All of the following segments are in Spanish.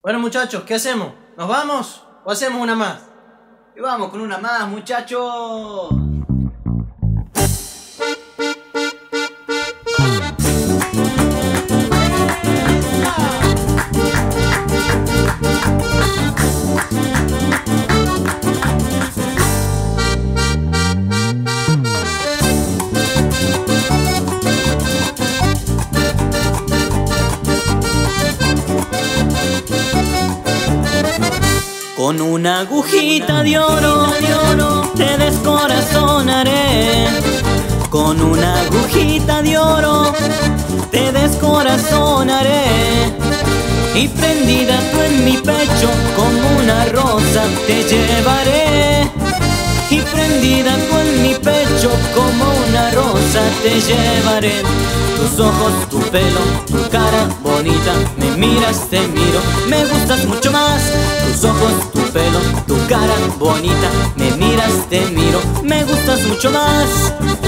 Bueno muchachos, ¿qué hacemos? ¿Nos vamos o hacemos una más? Y vamos con una más, muchachos. Con una agujita de oro, te descorazonaré. Con una agujita de oro te descorazonaré. Y prendida tú en mi pecho como una rosa te llevaré. Y prendida tú en mi pecho como una rosa te llevaré. Tus ojos, tu pelo, tu cara bonita, me miras, te miro, me gustas mucho más. Tus ojos, tu pelo, tu cara bonita, me miras, te miro, me gustas mucho más.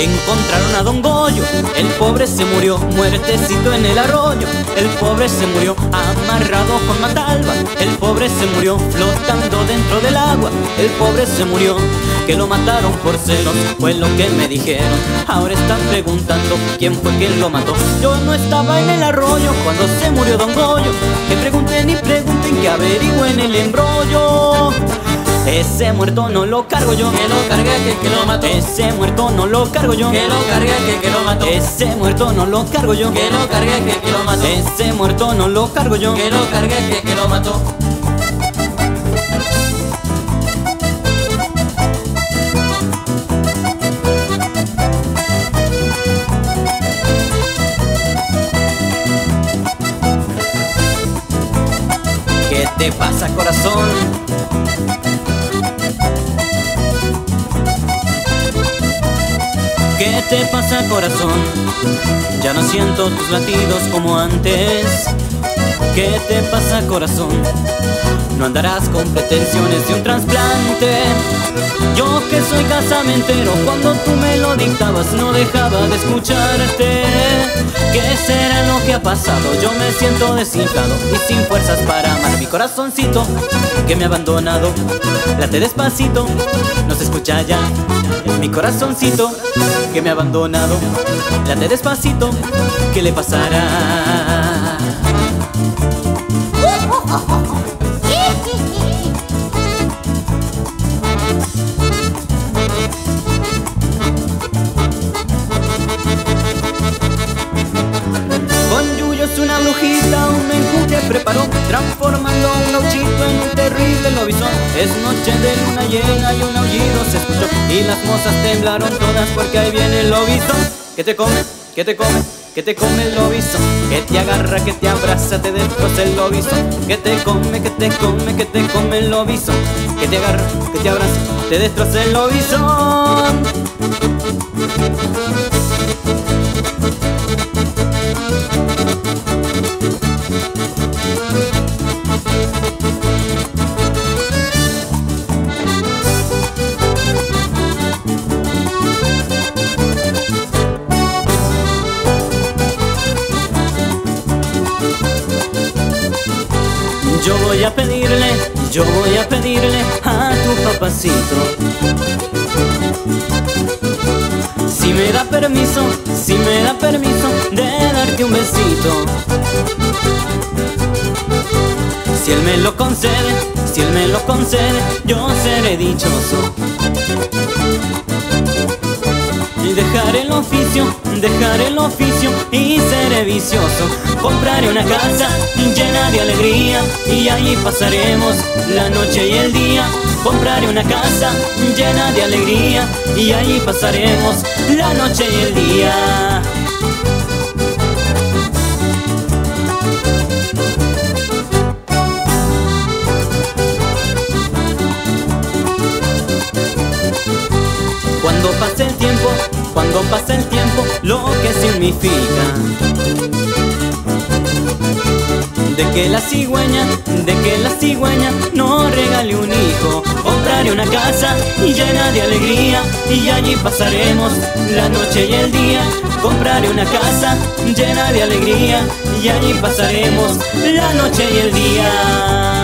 Encontraron a Don Goyo, el pobre se murió, muertecito en el arroyo. El pobre se murió amarrado con matalba. El pobre se murió flotando dentro del agua. El pobre se murió, que lo mataron por celos, fue lo que me dijeron. Ahora están preguntando quién fue quien lo mató. Yo no estaba en el arroyo cuando se murió Don Goyo. Que pregunten y pregunten que averigüen el embrollo. Ese muerto no lo cargo yo. Que lo cargue que, que lo mató. Ese muerto no lo cargo yo. Que lo cargue que, que lo mató. Ese muerto no lo cargo yo. Que lo cargue que, que lo mató. Ese muerto no lo cargo yo. Que lo cargue que, que lo mató. ¿Qué te pasa corazón? Pasa corazón? Ya no siento tus latidos como antes ¿Qué te pasa corazón? No andarás con pretensiones de un trasplante Yo que soy casamentero Cuando tú me lo dictabas no dejaba de escucharte ¿Qué será lo que ha pasado? Yo me siento desinflado y sin fuerzas para amar mi corazoncito Que me ha abandonado Late despacito, no se escucha ya Mi corazoncito que me ha abandonado Late despacito, ¿qué le pasará? Con Yuyo es una brujita, un menjunje preparó Transformando un gauchito en un terrible lobizón Es noche de luna llena y un Y las mozas temblaron todas porque ahí viene el lobizón Que te come, que te come, que te come el lobizón Que te agarra, que te abraza, te destroza el lobizón Que te come, que te come, que te come el lobizón Que te agarra, que te abraza, te destroza el lobizón Yo voy a pedirle, yo voy a pedirle a tu papacito. Si me da permiso, si me da permiso de darte un besito. Si él me lo concede, si él me lo concede, yo seré dichoso dejaré el oficio, dejaré el oficio y seré vicioso. Compraré una casa llena de alegría y allí pasaremos la noche y el día. Compraré una casa llena de alegría y allí pasaremos la noche y el día cuando pase el tiempo, lo que significa de que la cigüeña, de que la cigüeña no regale un hijo. Compraré una casa llena de alegría y allí pasaremos la noche y el día. Compraré una casa llena de alegría y allí pasaremos la noche y el día.